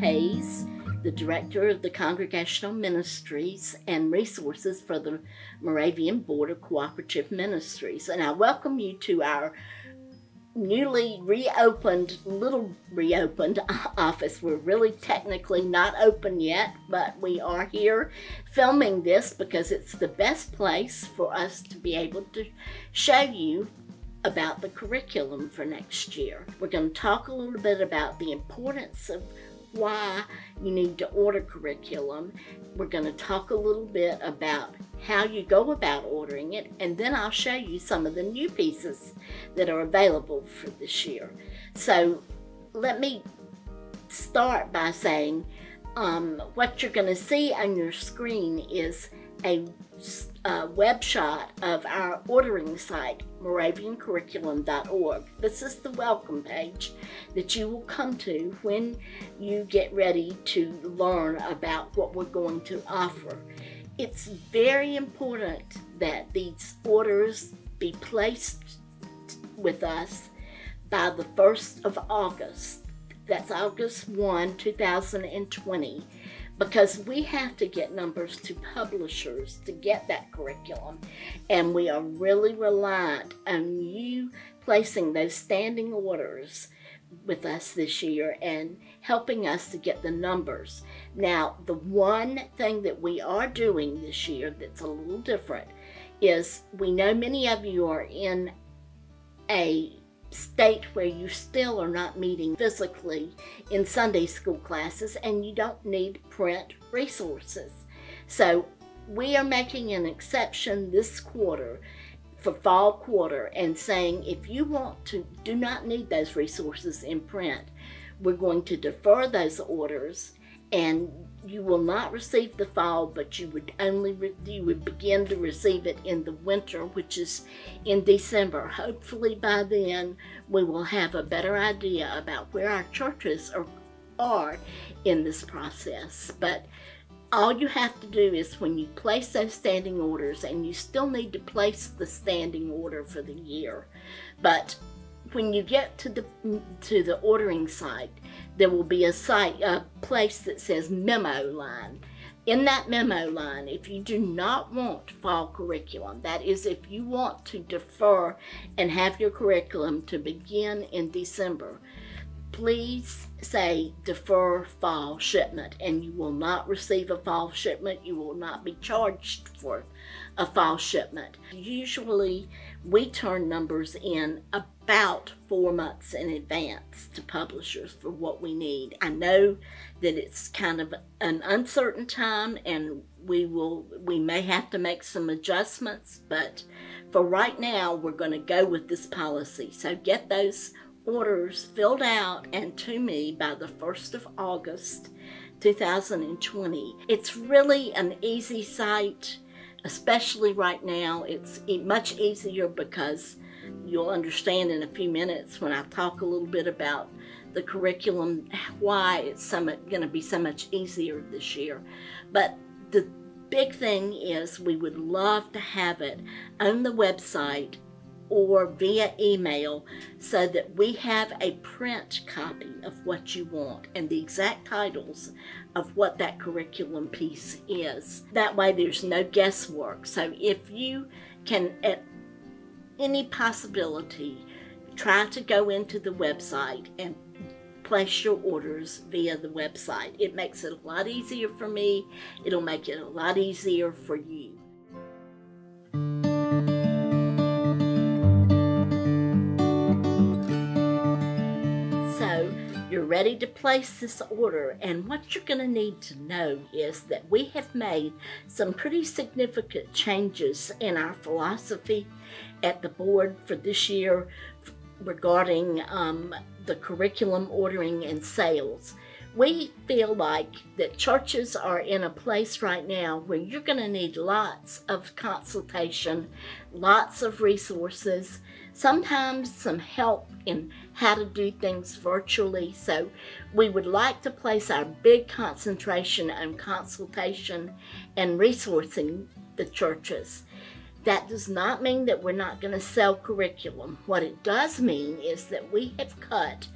Hayes, the Director of the Congregational Ministries and Resources for the Moravian Board of Cooperative Ministries. And I welcome you to our newly reopened, little reopened office. We're really technically not open yet, but we are here filming this because it's the best place for us to be able to show you about the curriculum for next year. We're going to talk a little bit about the importance of why you need to order curriculum. We're going to talk a little bit about how you go about ordering it, and then I'll show you some of the new pieces that are available for this year. So let me start by saying um, what you're going to see on your screen is a, a web shot of our ordering site, moraviancurriculum.org. This is the welcome page that you will come to when you get ready to learn about what we're going to offer. It's very important that these orders be placed with us by the 1st of August. That's August 1, 2020 because we have to get numbers to publishers to get that curriculum. And we are really reliant on you placing those standing orders with us this year and helping us to get the numbers. Now, the one thing that we are doing this year that's a little different is we know many of you are in a state where you still are not meeting physically in Sunday school classes and you don't need print resources. So we are making an exception this quarter for fall quarter and saying if you want to do not need those resources in print, we're going to defer those orders and you will not receive the fall, but you would only you would begin to receive it in the winter, which is in December. Hopefully, by then we will have a better idea about where our churches are, are in this process. But all you have to do is when you place those standing orders, and you still need to place the standing order for the year, but when you get to the to the ordering site, there will be a site a place that says memo line. In that memo line, if you do not want fall curriculum, that is, if you want to defer and have your curriculum to begin in December, please say defer fall shipment and you will not receive a fall shipment. You will not be charged for a fall shipment. Usually we turn numbers in about four months in advance to publishers for what we need. I know that it's kind of an uncertain time and we will we may have to make some adjustments, but for right now we're going to go with this policy. So get those orders filled out and to me by the 1st of August 2020. It's really an easy site, especially right now. It's much easier because you'll understand in a few minutes when I talk a little bit about the curriculum, why it's so going to be so much easier this year. But the big thing is we would love to have it on the website or via email so that we have a print copy of what you want and the exact titles of what that curriculum piece is. That way there's no guesswork. So if you can, at any possibility, try to go into the website and place your orders via the website. It makes it a lot easier for me. It'll make it a lot easier for you. You're ready to place this order and what you're going to need to know is that we have made some pretty significant changes in our philosophy at the board for this year regarding um, the curriculum ordering and sales. We feel like that churches are in a place right now where you're going to need lots of consultation, lots of resources, sometimes some help in how to do things virtually. So we would like to place our big concentration on consultation and resourcing the churches. That does not mean that we're not going to sell curriculum. What it does mean is that we have cut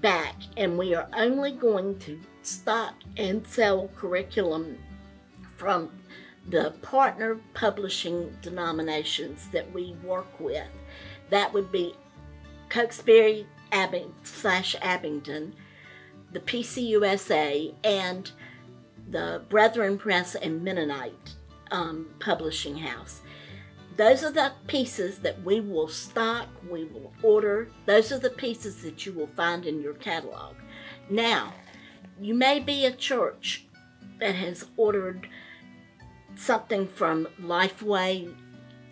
back and we are only going to stock and sell curriculum from the partner publishing denominations that we work with. That would be Cokesbury Abbing, slash Abingdon, the PCUSA, and the Brethren Press and Mennonite um, Publishing House. Those are the pieces that we will stock, we will order. Those are the pieces that you will find in your catalog. Now, you may be a church that has ordered something from Lifeway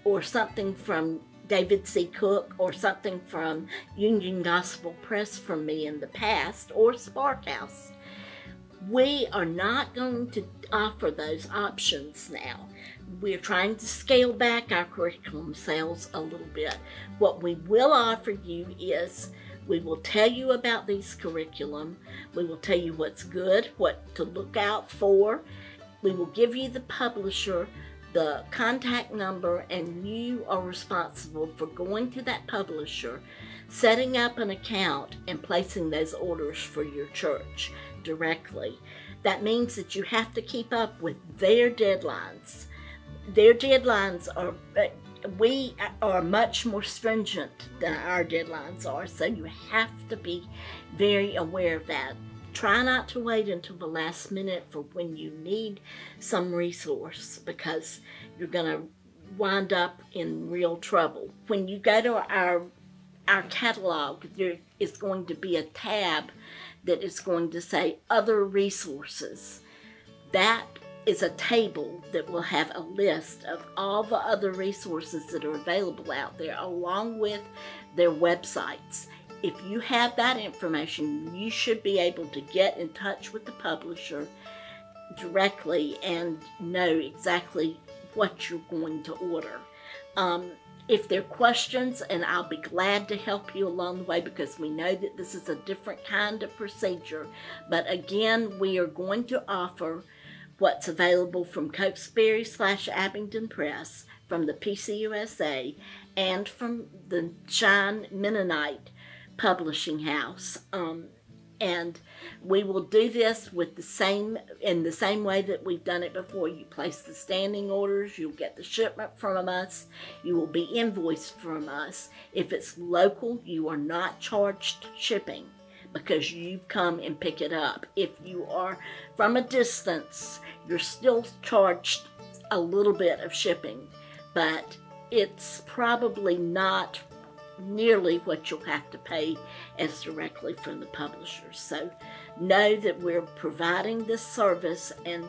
or something from David C. Cook or something from Union Gospel Press from me in the past or Spark House. We are not going to offer those options now. We're trying to scale back our curriculum sales a little bit. What we will offer you is we will tell you about these curriculum. We will tell you what's good, what to look out for. We will give you the publisher, the contact number, and you are responsible for going to that publisher, setting up an account, and placing those orders for your church directly. That means that you have to keep up with their deadlines. Their deadlines are, uh, we are much more stringent than our deadlines are, so you have to be very aware of that. Try not to wait until the last minute for when you need some resource because you're going to wind up in real trouble. When you go to our our catalog, there is going to be a tab that is going to say other resources. That is a table that will have a list of all the other resources that are available out there along with their websites. If you have that information, you should be able to get in touch with the publisher directly and know exactly what you're going to order. Um, if there are questions, and I'll be glad to help you along the way because we know that this is a different kind of procedure. But again, we are going to offer what's available from Cokesbury slash Abingdon Press, from the PCUSA, and from the Shine Mennonite Publishing House. Um, and we will do this with the same in the same way that we've done it before. You place the standing orders, you'll get the shipment from us, you will be invoiced from us. If it's local, you are not charged shipping because you come and pick it up. If you are from a distance, you're still charged a little bit of shipping, but it's probably not nearly what you'll have to pay as directly from the publishers. So know that we're providing this service and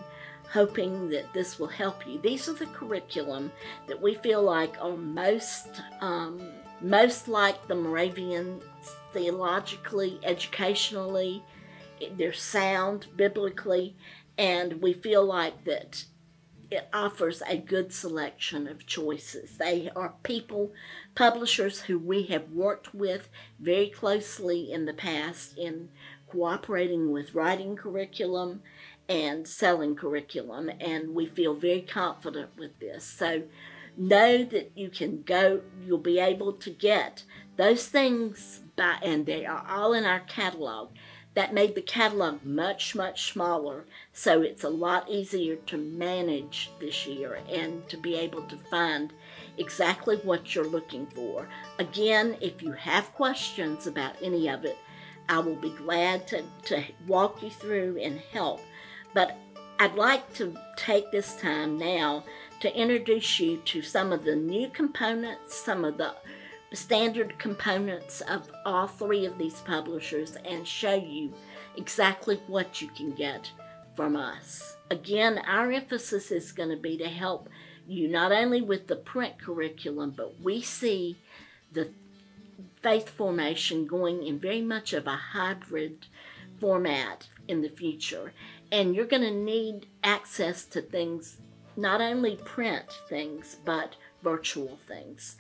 hoping that this will help you. These are the curriculum that we feel like are most um, most like the Moravian theologically, educationally. They're sound biblically, and we feel like that it offers a good selection of choices. They are people, publishers who we have worked with very closely in the past in cooperating with writing curriculum and selling curriculum, and we feel very confident with this. So know that you can go, you'll be able to get those things by, and they are all in our catalog that made the catalog much, much smaller. So it's a lot easier to manage this year and to be able to find exactly what you're looking for. Again, if you have questions about any of it, I will be glad to, to walk you through and help. But I'd like to take this time now to introduce you to some of the new components, some of the standard components of all three of these publishers and show you exactly what you can get from us. Again, our emphasis is going to be to help you not only with the print curriculum, but we see the faith formation going in very much of a hybrid format in the future. And you're going to need access to things, not only print things, but virtual things.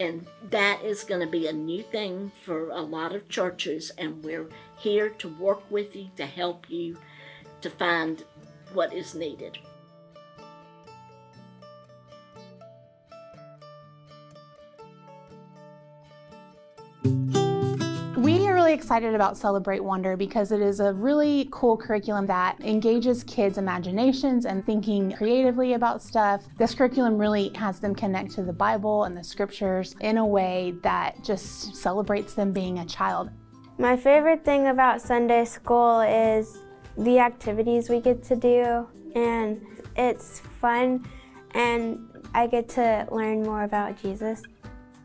And that is going to be a new thing for a lot of churches, and we're here to work with you to help you to find what is needed. Really excited about Celebrate Wonder because it is a really cool curriculum that engages kids' imaginations and thinking creatively about stuff. This curriculum really has them connect to the Bible and the scriptures in a way that just celebrates them being a child. My favorite thing about Sunday school is the activities we get to do, and it's fun, and I get to learn more about Jesus.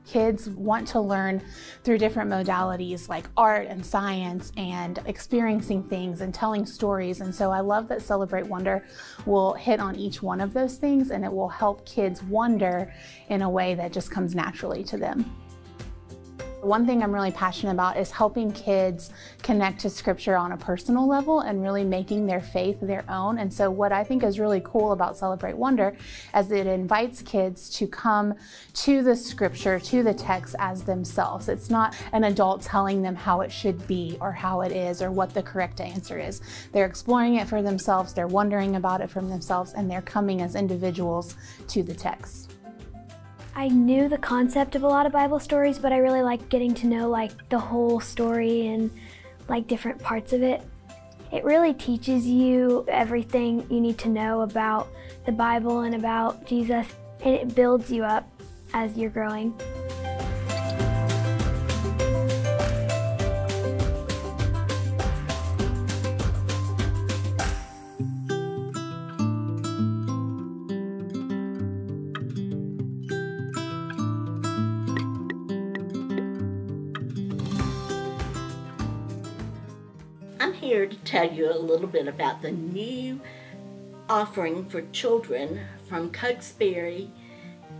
Kids want to learn through different modalities like art and science and experiencing things and telling stories. And so I love that Celebrate Wonder will hit on each one of those things and it will help kids wonder in a way that just comes naturally to them. One thing I'm really passionate about is helping kids connect to scripture on a personal level and really making their faith their own. And so what I think is really cool about Celebrate Wonder is it invites kids to come to the scripture, to the text as themselves. It's not an adult telling them how it should be or how it is or what the correct answer is. They're exploring it for themselves, they're wondering about it from themselves, and they're coming as individuals to the text. I knew the concept of a lot of Bible stories, but I really like getting to know like the whole story and like different parts of it. It really teaches you everything you need to know about the Bible and about Jesus, and it builds you up as you're growing. Here to tell you a little bit about the new offering for children from Cokesbury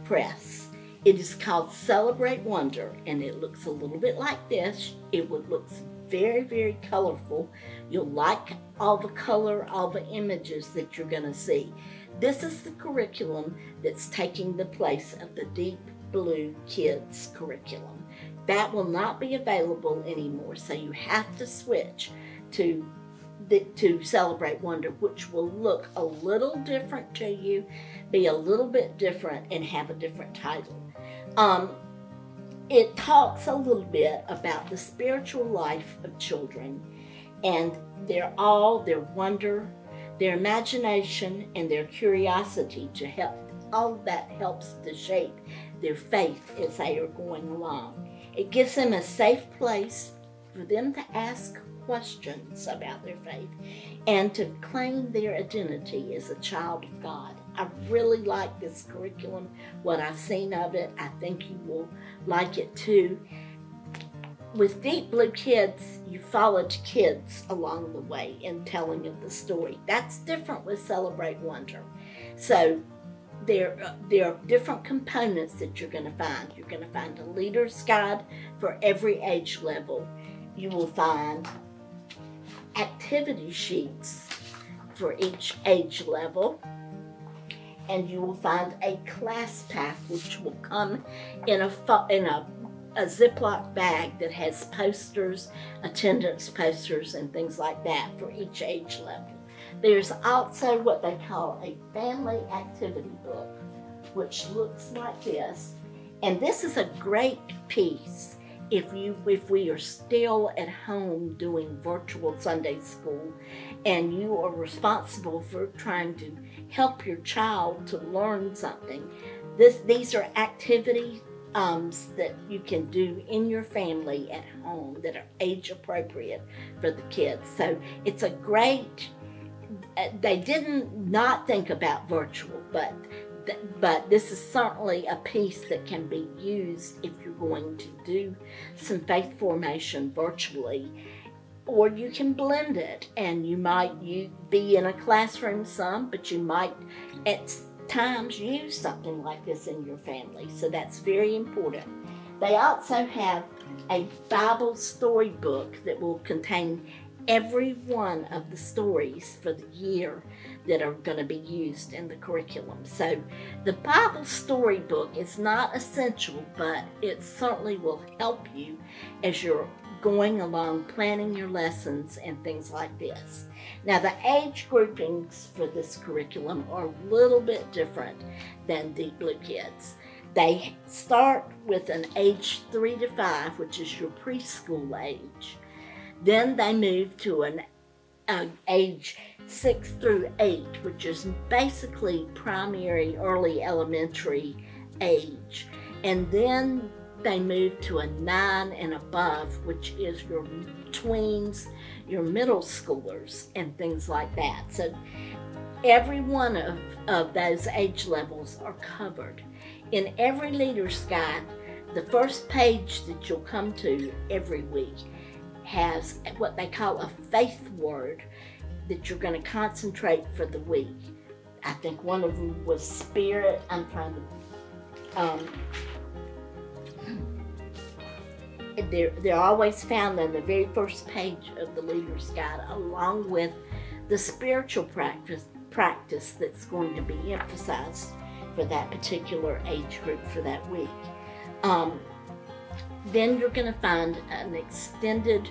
Press. It is called Celebrate Wonder, and it looks a little bit like this. It would look very, very colorful. You'll like all the color, all the images that you're going to see. This is the curriculum that's taking the place of the Deep Blue Kids curriculum. That will not be available anymore, so you have to switch to to celebrate wonder, which will look a little different to you, be a little bit different, and have a different title. Um, it talks a little bit about the spiritual life of children, and their all their wonder, their imagination, and their curiosity to help. All that helps to shape their faith as they are going along. It gives them a safe place for them to ask questions about their faith and to claim their identity as a child of God. I really like this curriculum, what I've seen of it. I think you will like it too. With Deep Blue Kids, you followed kids along the way in telling of the story. That's different with Celebrate Wonder. So there, there are different components that you're going to find. You're going to find a leader's guide for every age level. You will find activity sheets for each age level and you will find a class pack which will come in a in a, a Ziploc bag that has posters, attendance posters, and things like that for each age level. There's also what they call a family activity book, which looks like this. And this is a great piece if you if we are still at home doing virtual Sunday school and you are responsible for trying to help your child to learn something, this these are activities um, that you can do in your family at home that are age appropriate for the kids. So it's a great. Uh, they didn't not think about virtual, but but this is certainly a piece that can be used if you're going to do some faith formation virtually or you can blend it and you might you be in a classroom some but you might at times use something like this in your family so that's very important. They also have a bible storybook that will contain every one of the stories for the year that are going to be used in the curriculum. So the Bible storybook is not essential, but it certainly will help you as you're going along planning your lessons and things like this. Now the age groupings for this curriculum are a little bit different than Deep Blue Kids. They start with an age three to five, which is your preschool age Then they move to an uh, age six through eight, which is basically primary, early elementary age. And then they move to a nine and above, which is your tweens, your middle schoolers, and things like that. So every one of, of those age levels are covered. In every leader's guide, the first page that you'll come to every week has what they call a faith word that you're going to concentrate for the week. I think one of them was spirit. I'm trying to. Um, they're, they're always found on the very first page of the Leader's Guide, along with the spiritual practice, practice that's going to be emphasized for that particular age group for that week. Um, then you're going to find an extended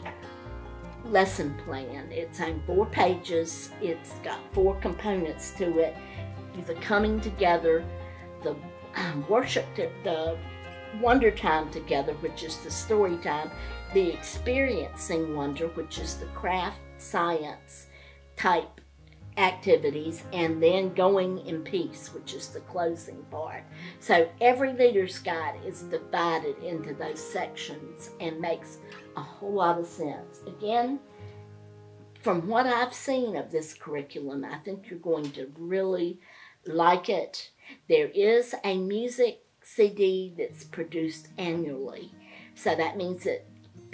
lesson plan. It's on four pages. It's got four components to it. The coming together, the um, worship, the wonder time together, which is the story time, the experiencing wonder, which is the craft science type activities, and then going in peace, which is the closing part. So every leader's guide is divided into those sections and makes a whole lot of sense. Again, from what I've seen of this curriculum, I think you're going to really like it. There is a music CD that's produced annually. So that means that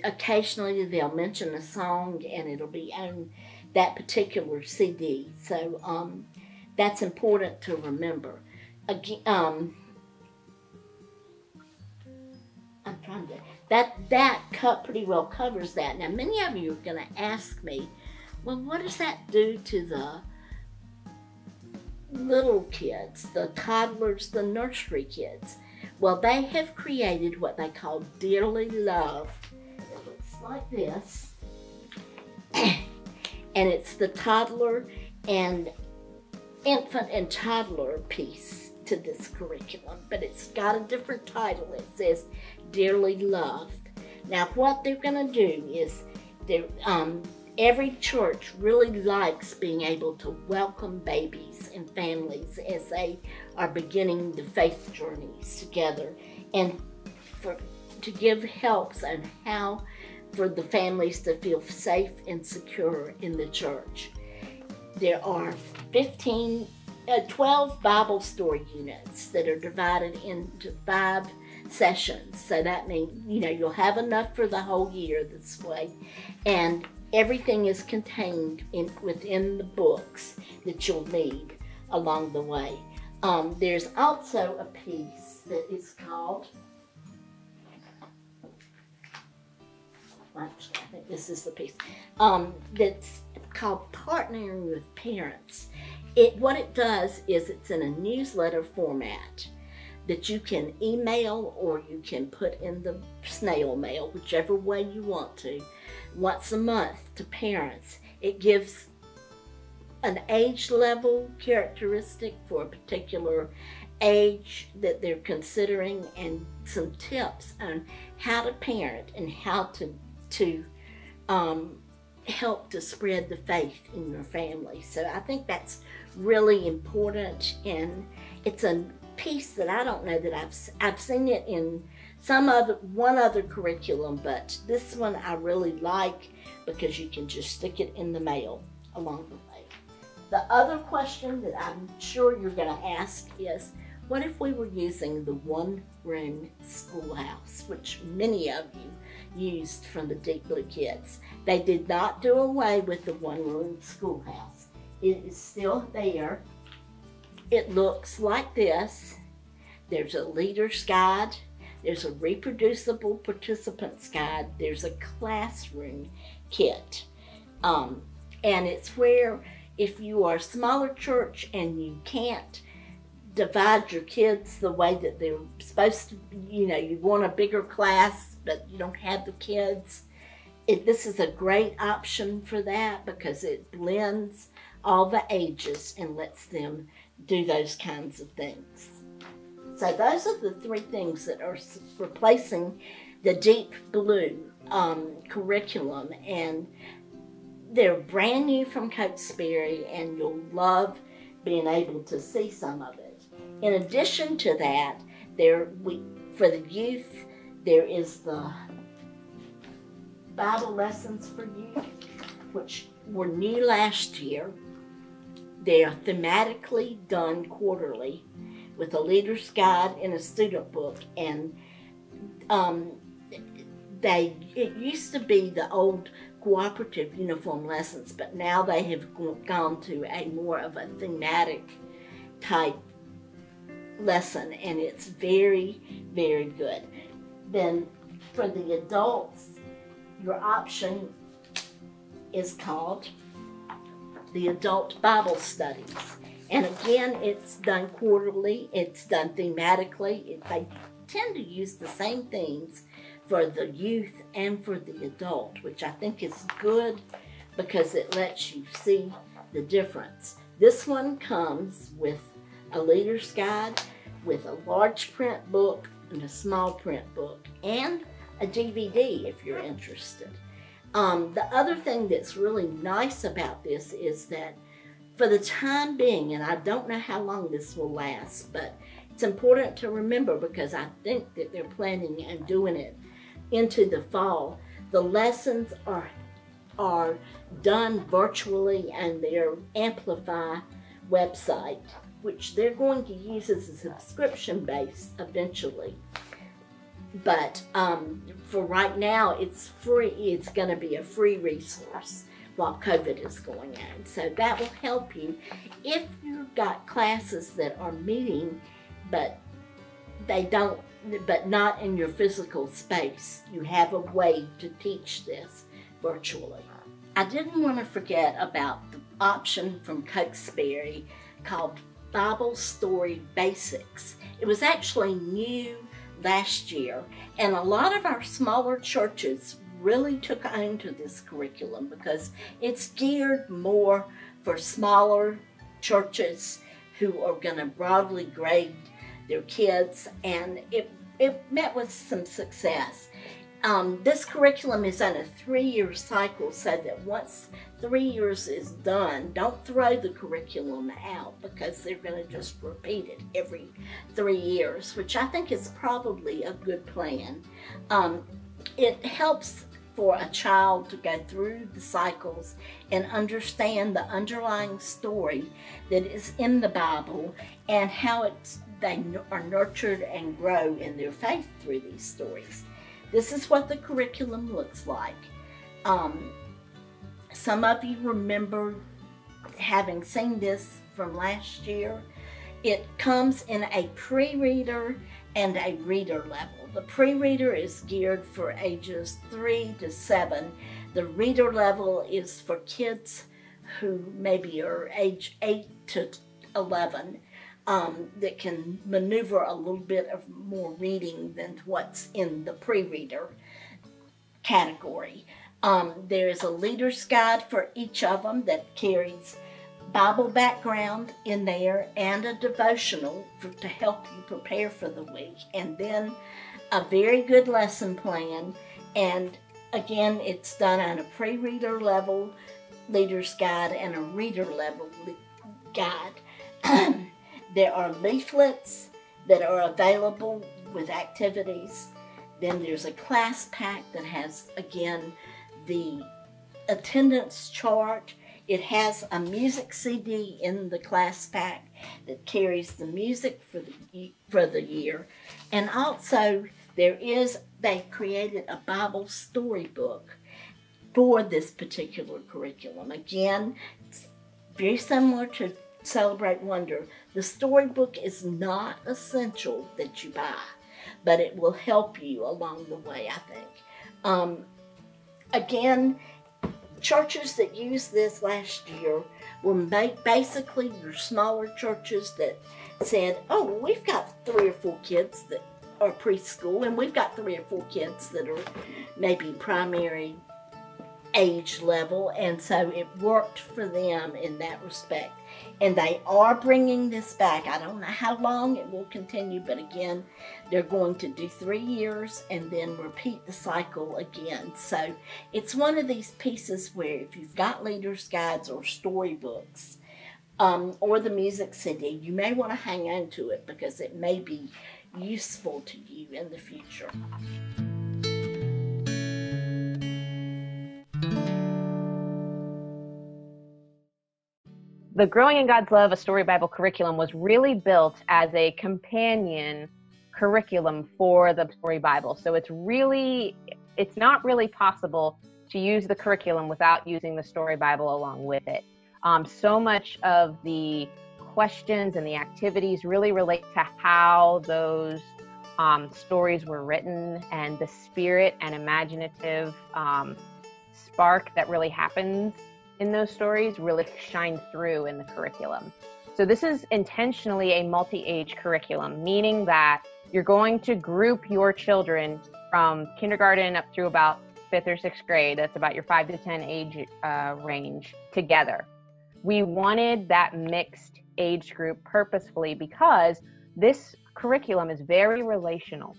occasionally they'll mention a song and it'll be on that particular CD. So um, that's important to remember. Again, um, I'm trying to that that cut pretty well covers that. Now many of you are going to ask me, well, what does that do to the little kids, the toddlers, the nursery kids? Well, they have created what they call Dearly Loved. It looks like this. And it's the toddler and infant and toddler piece to this curriculum, but it's got a different title. It says Dearly Loved. Now, what they're going to do is um, every church really likes being able to welcome babies and families as they are beginning the faith journeys together and for to give helps on how for the families to feel safe and secure in the church. There are 15 uh, 12 Bible story units that are divided into five sessions. So that means, you know, you'll have enough for the whole year this way. And everything is contained in, within the books that you'll need along the way. Um, there's also a piece that is called, actually, I think this is the piece, um, that's called Partnering with Parents. It, what it does is it's in a newsletter format that you can email or you can put in the snail mail, whichever way you want to once a month to parents. It gives an age level characteristic for a particular age that they're considering and some tips on how to parent and how to to um, help to spread the faith in your family. So I think that's really important and it's a piece that I don't know that I've I've seen it in some other one other curriculum, but this one I really like because you can just stick it in the mail along the way. The other question that I'm sure you're going to ask is, what if we were using the one-room schoolhouse, which many of you used from the Deep Blue Kids? They did not do away with the one-room schoolhouse. It is still there. It looks like this. There's a leader's guide there's a reproducible participants guide. There's a classroom kit. Um, and it's where if you are a smaller church and you can't divide your kids the way that they're supposed to, you know, you want a bigger class, but you don't have the kids. It, this is a great option for that because it blends all the ages and lets them do those kinds of things. So those are the three things that are replacing the deep blue um, curriculum, and they're brand new from Cokesbury, and you'll love being able to see some of it. In addition to that, there we for the youth there is the Bible lessons for youth, which were new last year. They are thematically done quarterly with a leader's guide and a student book, and um, they it used to be the old cooperative uniform lessons, but now they have gone to a more of a thematic type lesson, and it's very, very good. Then for the adults, your option is called the Adult Bible Studies. And again, it's done quarterly, it's done thematically. They tend to use the same things for the youth and for the adult, which I think is good because it lets you see the difference. This one comes with a leader's guide, with a large print book and a small print book, and a DVD if you're interested. Um, the other thing that's really nice about this is that for the time being, and I don't know how long this will last, but it's important to remember because I think that they're planning and doing it into the fall. The lessons are are done virtually and their Amplify website, which they're going to use as a subscription base eventually. But um, for right now, it's free. It's going to be a free resource while COVID is going on. So that will help you if you've got classes that are meeting, but they don't but not in your physical space. You have a way to teach this virtually. I didn't want to forget about the option from Cokesbury called Bible Story Basics. It was actually new last year, and a lot of our smaller churches really took on to this curriculum because it's geared more for smaller churches who are going to broadly grade their kids, and it, it met with some success. Um, this curriculum is on a three-year cycle so that once three years is done, don't throw the curriculum out because they're going to just repeat it every three years, which I think is probably a good plan. Um, it helps for a child to go through the cycles and understand the underlying story that is in the Bible and how it's they are nurtured and grow in their faith through these stories. This is what the curriculum looks like. Um, some of you remember having seen this from last year. It comes in a pre-reader and a reader level. The pre-reader is geared for ages 3 to 7. The reader level is for kids who maybe are age 8 to 11 um, that can maneuver a little bit of more reading than what's in the pre-reader category. Um, there is a leader's guide for each of them that carries Bible background in there and a devotional for, to help you prepare for the week. And then a very good lesson plan. And again, it's done on a pre reader level leader's guide and a reader level guide. There are leaflets that are available with activities. Then there's a class pack that has, again, the attendance chart. It has a music CD in the class pack that carries the music for the, for the year. And also, there is, they created a Bible storybook for this particular curriculum. Again, very similar to Celebrate Wonder. The storybook is not essential that you buy, but it will help you along the way, I think. Um, again, churches that used this last year were basically your smaller churches that said, oh, we've got three or four kids that are preschool, and we've got three or four kids that are maybe primary age level, and so it worked for them in that respect. And they are bringing this back. I don't know how long it will continue, but again, they're going to do three years and then repeat the cycle again. So it's one of these pieces where if you've got leaders' guides or storybooks, um, or the music CD, you may want to hang on to it because it may be useful to you in the future. The Growing in God's Love, a Story Bible curriculum was really built as a companion curriculum for the Story Bible. So it's really, it's not really possible to use the curriculum without using the Story Bible along with it. Um, so much of the questions and the activities really relate to how those um, stories were written and the spirit and imaginative um, spark that really happens in those stories really shine through in the curriculum. So, this is intentionally a multi age curriculum, meaning that you're going to group your children from kindergarten up through about fifth or sixth grade, that's about your five to 10 age uh, range, together. We wanted that mixed age group purposefully because this curriculum is very relational.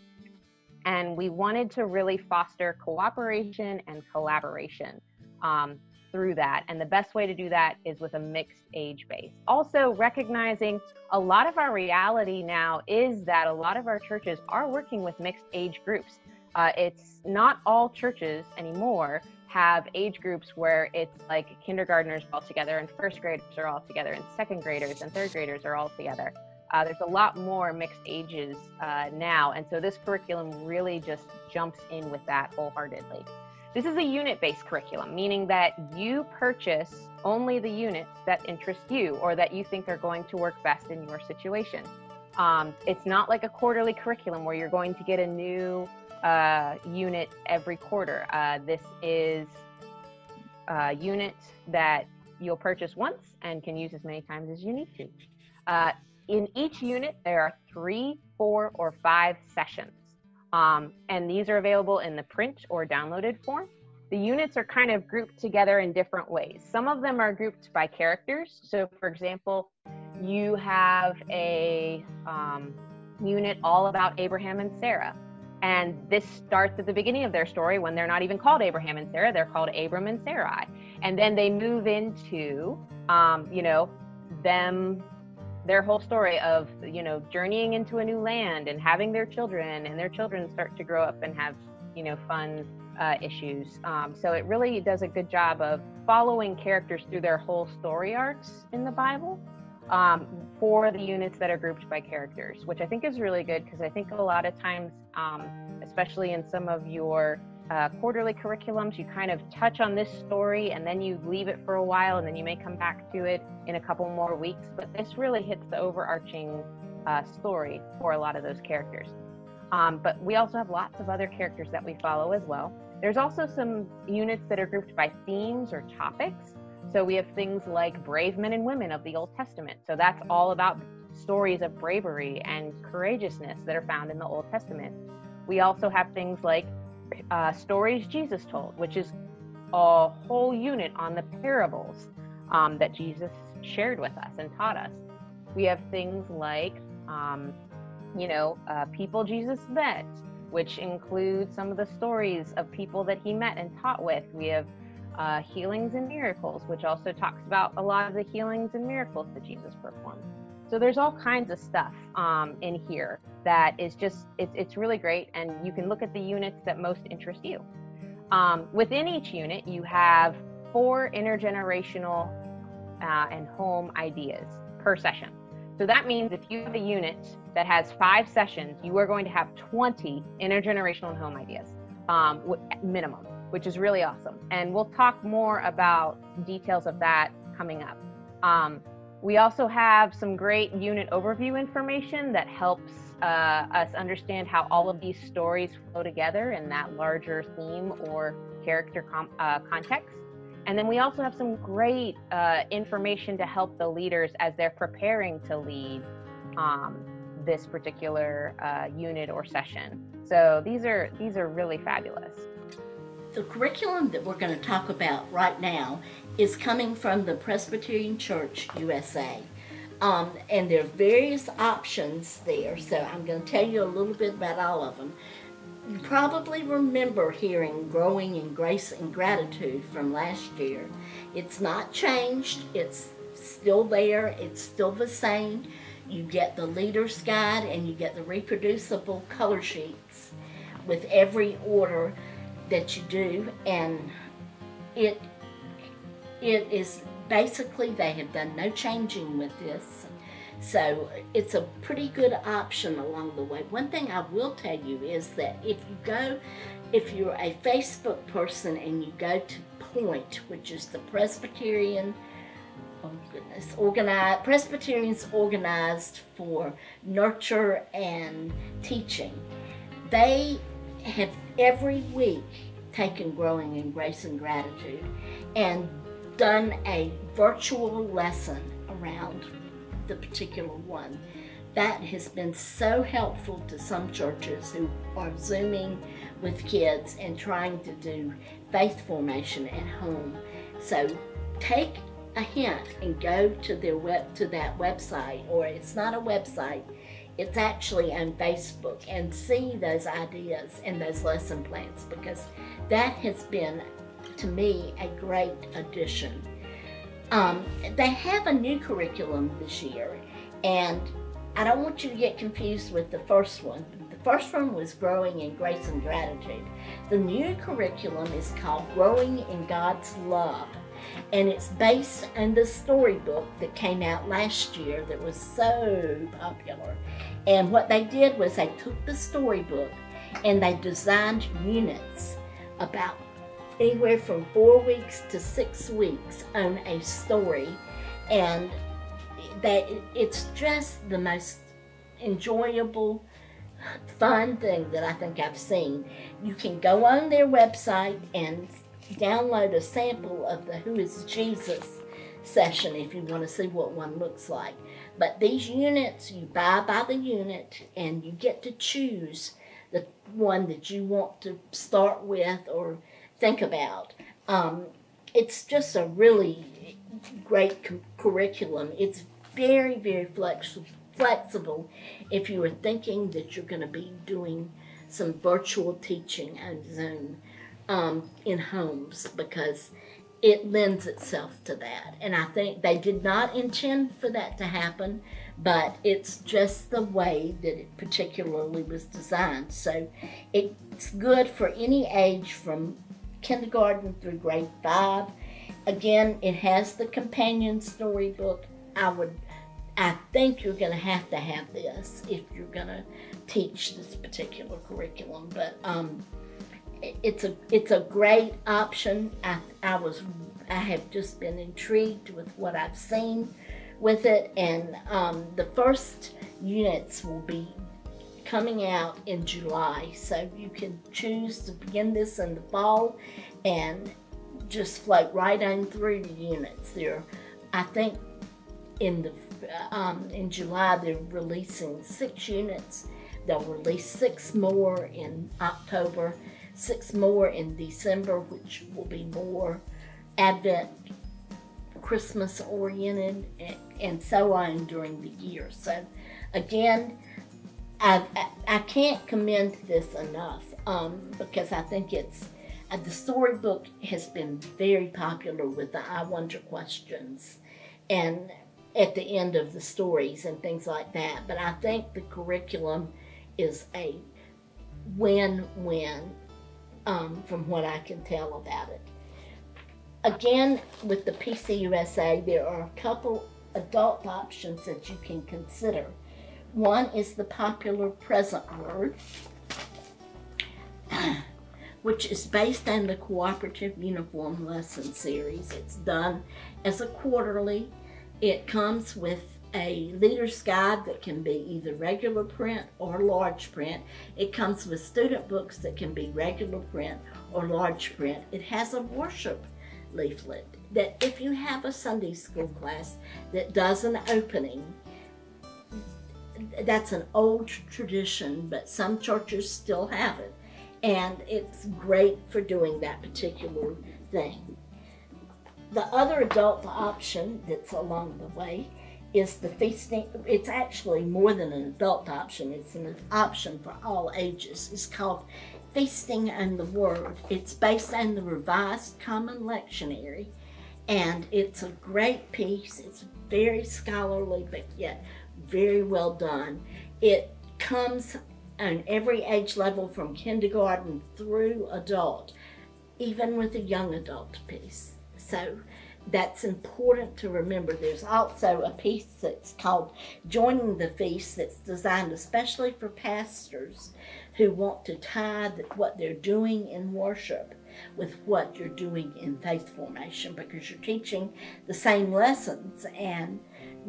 And we wanted to really foster cooperation and collaboration um, through that. And the best way to do that is with a mixed age base. Also, recognizing a lot of our reality now is that a lot of our churches are working with mixed age groups. Uh, it's not all churches anymore have age groups where it's like kindergartners all together and first graders are all together and second graders and third graders are all together. Uh, there's a lot more mixed ages uh, now, and so this curriculum really just jumps in with that wholeheartedly. This is a unit based curriculum, meaning that you purchase only the units that interest you or that you think are going to work best in your situation. Um, it's not like a quarterly curriculum where you're going to get a new uh, unit every quarter. Uh, this is a unit that you'll purchase once and can use as many times as you need to. Uh, in each unit, there are three, four, or five sessions. Um, and these are available in the print or downloaded form. The units are kind of grouped together in different ways. Some of them are grouped by characters. So, for example, you have a um, unit all about Abraham and Sarah. And this starts at the beginning of their story when they're not even called Abraham and Sarah, they're called Abram and Sarai. And then they move into, um, you know, them, their whole story of, you know, journeying into a new land and having their children, and their children start to grow up and have, you know, fun uh, issues. Um, so it really does a good job of following characters through their whole story arcs in the Bible um, for the units that are grouped by characters, which I think is really good because I think a lot of times, um, especially in some of your uh, quarterly curriculums, you kind of touch on this story and then you leave it for a while and then you may come back to it in a couple more weeks. But this really hits the overarching uh, story for a lot of those characters. Um, but we also have lots of other characters that we follow as well. There's also some units that are grouped by themes or topics. So we have things like brave men and women of the Old Testament. So that's all about stories of bravery and courageousness that are found in the Old Testament. We also have things like uh, stories Jesus told, which is a whole unit on the parables um, that Jesus shared with us and taught us. We have things like, um, you know, uh, people Jesus met, which includes some of the stories of people that he met and taught with. We have uh, Healings and Miracles, which also talks about a lot of the healings and miracles that Jesus performed. So there's all kinds of stuff um, in here that is just, it's, it's really great. And you can look at the units that most interest you. Um, within each unit, you have four intergenerational uh, and home ideas per session. So that means if you have a unit that has five sessions, you are going to have 20 intergenerational and home ideas, um, minimum which is really awesome. And we'll talk more about details of that coming up. Um, we also have some great unit overview information that helps uh, us understand how all of these stories flow together in that larger theme or character com- uh, context. And then we also have some great uh, information to help the leaders as they're preparing to lead um, this particular uh, unit or session. So these are these are really fabulous. the curriculum that we're going to talk about right now is coming from the Presbyterian Church USA. Um, and there are various options there, so I'm going to tell you a little bit about all of them. You probably remember hearing Growing in Grace and Gratitude from last year. It's not changed, it's still there, it's still the same. You get the leader's guide and you get the reproducible color sheets with every order that you do, and it it is basically they have done no changing with this. So it's a pretty good option along the way. One thing I will tell you is that if you go, if you're a Facebook person and you go to Point, which is the Presbyterian, oh goodness, organized, Presbyterians organized for nurture and teaching, they have every week taken Growing in Grace and Gratitude and done a virtual lesson around the particular one. That has been so helpful to some churches who are Zooming with kids and trying to do faith formation at home. So take a hint and go to their web to that website or it's not a website it's actually on Facebook and see those ideas and those lesson plans because that has been to me a great addition. Um, they have a new curriculum this year, and I don't want you to get confused with the first one. The first one was Growing in Grace and Gratitude. The new curriculum is called Growing in God's Love, and it's based on the storybook that came out last year that was so popular. And what they did was they took the storybook and they designed units about anywhere from four weeks to six weeks on a story and that it's just the most enjoyable fun thing that I think I've seen. You can go on their website and download a sample of the Who is Jesus session if you want to see what one looks like. But these units, you buy by the unit and you get to choose the one that you want to start with or think about. Um, it's just a really great curriculum. It's very, very flexible flexible if you are thinking that you're going to be doing some virtual teaching on Zoom um, in homes because it lends itself to that. And I think they did not intend for that to happen, but it's just the way that it particularly was designed. So it's good for any age from kindergarten through grade five. Again, it has the companion storybook. I would, I think you're going to have to have this if you're going to teach this particular curriculum. But um, it's a it's a great option. I, I was I have just been intrigued with what I've seen with it, and um, the first units will be coming out in July. So you can choose to begin this in the fall and just float right on through the units. There, I think in the um, in July they're releasing six units. They'll release six more in October six more in December, which will be more Advent, Christmas oriented, and, so on during the year. So, again, I, I, can't commend this enough um, because I think it's uh, the storybook has been very popular with the I wonder questions and at the end of the stories and things like that. But I think the curriculum is a win win um, from what I can tell about it. Again, with the PCUSA, there are a couple adult options that you can consider. One is the popular present word, which is based on the Cooperative Uniform Lesson Series. It's done as a quarterly. It comes with a leader's guide that can be either regular print or large print. It comes with student books that can be regular print or large print. It has a worship leaflet that if you have a Sunday school class that does an opening, that's an old tradition, but some churches still have it. and it's great for doing that particular thing. The other adult option that's along the way is the feasting. It's actually more than an adult option, it's an option for all ages. It's called Feasting on the Word. It's based on the Revised Common Lectionary, and it's a great piece. It's very scholarly, but yet very well done. It comes on every age level from kindergarten through adult, even with a young adult piece. So that's important to remember. There's also a piece that's called Joining the Feast that's designed especially for pastors who want to tie what they're doing in worship with what you're doing in faith formation because you're teaching the same lessons and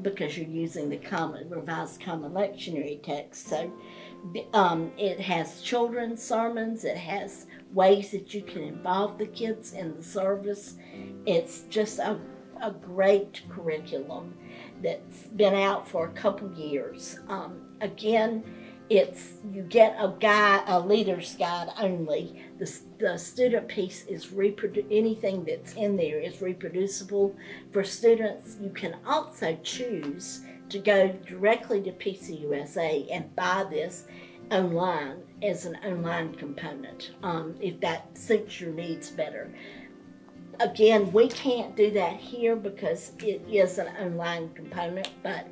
because you're using the common revised common lectionary text. So um, it has children's sermons, it has ways that you can involve the kids in the service. It's just a, a great curriculum that's been out for a couple years. Um, again, it's you get a guide, a leader's guide only. The, the student piece is reprodu- anything that's in there is reproducible for students. You can also choose to go directly to PCUSA and buy this online as an online component um, if that suits your needs better. Again, we can't do that here because it is an online component, but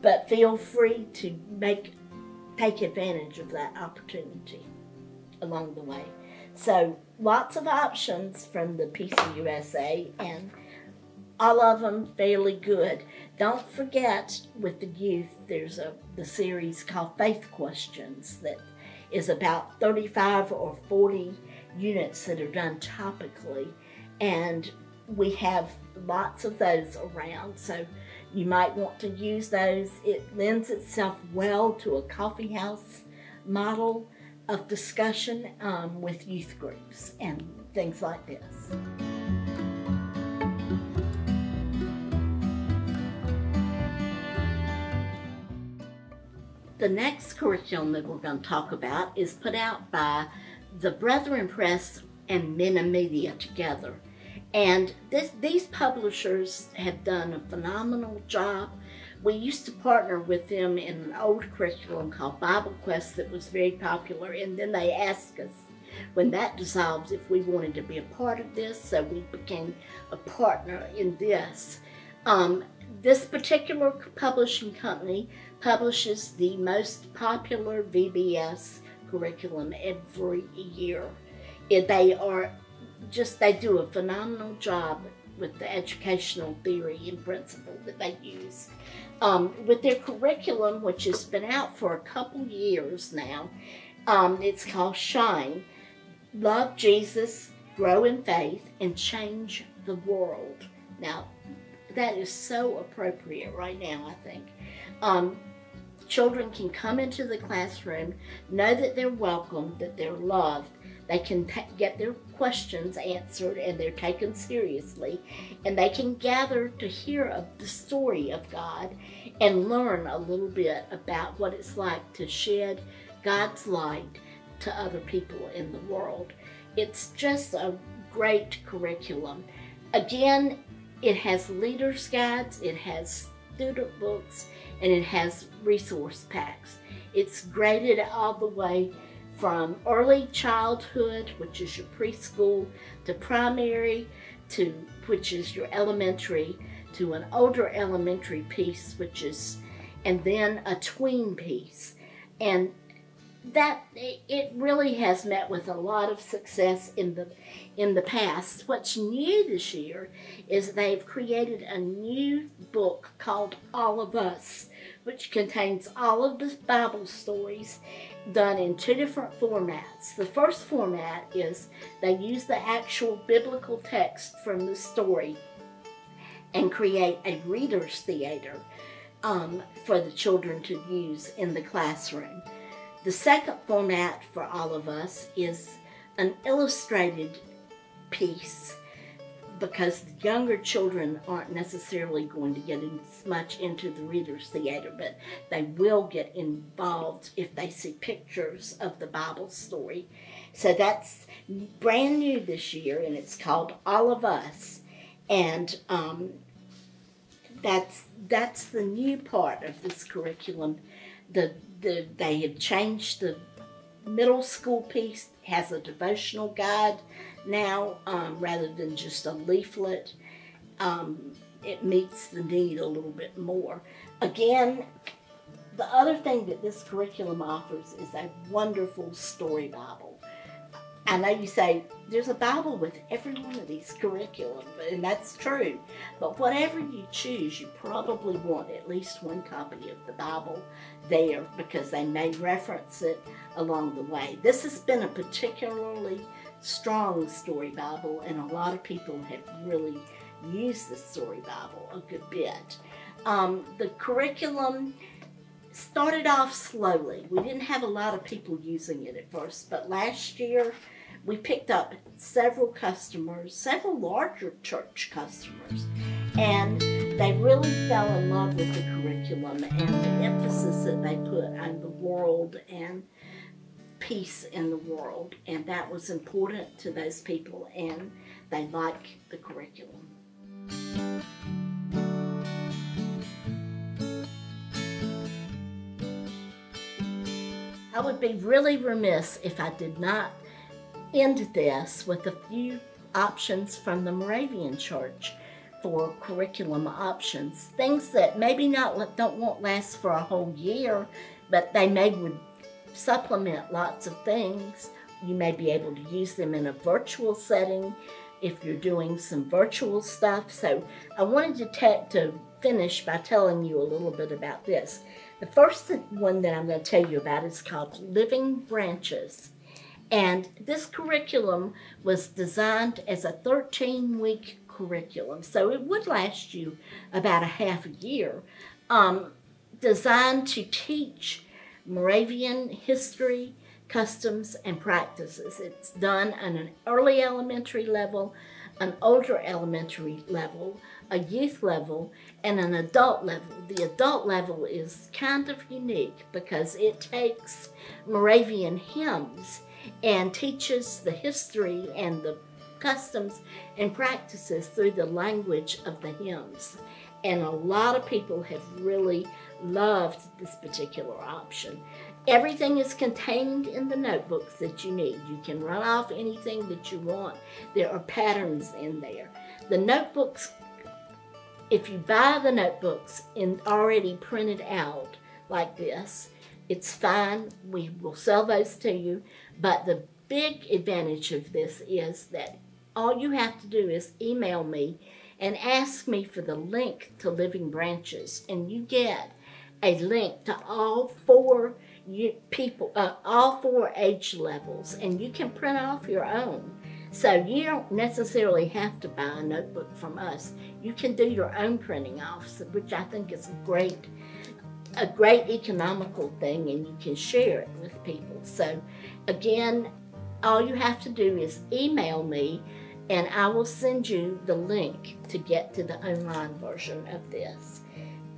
but feel free to make take advantage of that opportunity along the way. So lots of options from the PCUSA and all of them fairly good. Don't forget with the youth, there's a the series called Faith Questions that is about 35 or 40 units that are done topically, and we have lots of those around. So you might want to use those. It lends itself well to a coffee house model of discussion um, with youth groups and things like this. The next curriculum that we're going to talk about is put out by the Brethren Press and MennoMedia together. And this, these publishers have done a phenomenal job. We used to partner with them in an old curriculum called Bible Quest that was very popular, and then they asked us when that dissolved if we wanted to be a part of this, so we became a partner in this. Um, this particular publishing company publishes the most popular VBS curriculum every year. They are just, they do a phenomenal job with the educational theory and principle that they use. Um, with their curriculum, which has been out for a couple years now, um, it's called Shine. Love Jesus, grow in faith, and change the world. Now, that is so appropriate right now, I think. Um, children can come into the classroom, know that they're welcome, that they're loved, they can get their questions answered and they're taken seriously, and they can gather to hear of the story of God and learn a little bit about what it's like to shed God's light to other people in the world. It's just a great curriculum. Again, it has leaders guides, it has student books, and it has resource packs. It's graded all the way from early childhood, which is your preschool, to primary, to which is your elementary, to an older elementary piece, which is, and then a tween piece. And that it really has met with a lot of success in the in the past. What's new this year is they've created a new book called All of Us, which contains all of the Bible stories done in two different formats. The first format is they use the actual biblical text from the story and create a reader's theater um, for the children to use in the classroom. The second format for all of us is an illustrated piece because younger children aren't necessarily going to get as much into the reader's theater, but they will get involved if they see pictures of the Bible story. So that's brand new this year, and it's called All of Us. And um, that's that's the new part of this curriculum. The the they have changed the middle school piece has a devotional guide now um, rather than just a leaflet. Um, it meets the need a little bit more. Again, the other thing that this curriculum offers is a wonderful story Bible. I know you say there's a Bible with every one of these curriculum, and that's true. But whatever you choose, you probably want at least one copy of the Bible there because they may reference it along the way. This has been a particularly strong story Bible, and a lot of people have really used the story Bible a good bit. Um, the curriculum started off slowly. We didn't have a lot of people using it at first, but last year we picked up several customers, several larger church customers, and they really fell in love with the curriculum and the emphasis that they put on the world and peace in the world. And that was important to those people, and they like the curriculum. I would be really remiss if I did not end this with a few options from the Moravian Church for curriculum options. Things that maybe not don't won't last for a whole year, but they may would supplement lots of things. You may be able to use them in a virtual setting if you're doing some virtual stuff. So I wanted to, to finish by telling you a little bit about this. The first one that I'm going to tell you about is called Living Branches. And this curriculum was designed as a 13 week curriculum, so it would last you about a half a year, um, designed to teach Moravian history, customs, and practices. It's done on an early elementary level, an older elementary level, a youth level, and an adult level. The adult level is kind of unique because it takes Moravian hymns and teaches the history and the customs and practices through the language of the hymns. And a lot of people have really loved this particular option. Everything is contained in the notebooks that you need. You can run off anything that you want. There are patterns in there. The notebooks, if you buy the notebooks in already printed out like this, it's fine. We will sell those to you. But the big advantage of this is that all you have to do is email me and ask me for the link to Living Branches, and you get a link to all four people, uh, all four age levels, and you can print off your own. So you don't necessarily have to buy a notebook from us. You can do your own printing off, which I think is a great, a great economical thing, and you can share it with people. So Again, all you have to do is email me and I will send you the link to get to the online version of this.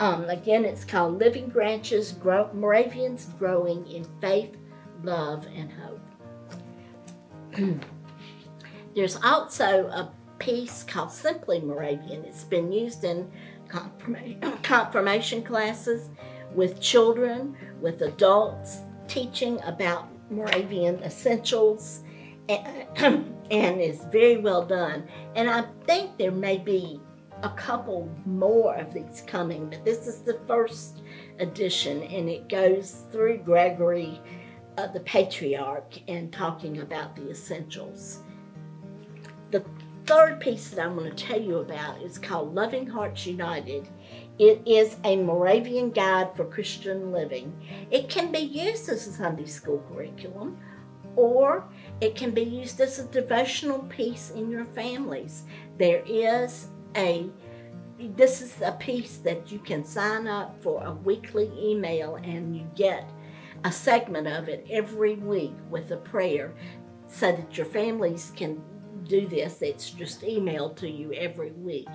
Um, again, it's called Living Branches Grow Moravians Growing in Faith, Love, and Hope. There's also a piece called Simply Moravian. It's been used in confirmation classes with children, with adults, teaching about Moravian Essentials, and, and is very well done. And I think there may be a couple more of these coming, but this is the first edition, and it goes through Gregory, uh, the patriarch, and talking about the essentials. The third piece that I'm going to tell you about is called Loving Hearts United, it is a Moravian guide for Christian living. It can be used as a Sunday school curriculum or it can be used as a devotional piece in your families. There is a this is a piece that you can sign up for a weekly email and you get a segment of it every week with a prayer so that your families can do this. It's just emailed to you every week.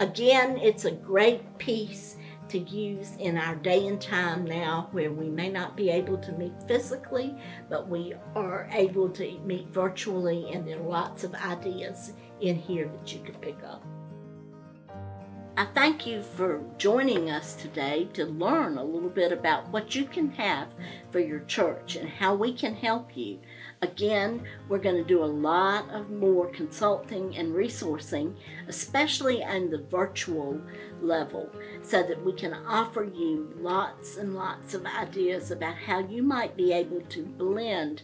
Again, it's a great piece to use in our day and time now where we may not be able to meet physically, but we are able to meet virtually, and there are lots of ideas in here that you could pick up. I thank you for joining us today to learn a little bit about what you can have for your church and how we can help you. Again, we're going to do a lot of more consulting and resourcing, especially on the virtual level, so that we can offer you lots and lots of ideas about how you might be able to blend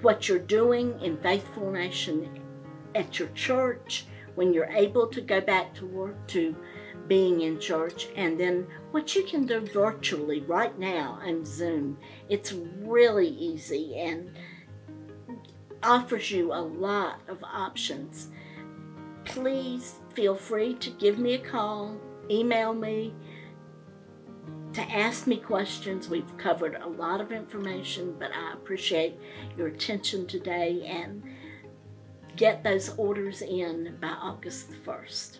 what you're doing in faith formation at your church when you're able to go back to work to being in church and then what you can do virtually right now on Zoom. It's really easy and offers you a lot of options. Please feel free to give me a call, email me, to ask me questions. We've covered a lot of information, but I appreciate your attention today and get those orders in by August the 1st.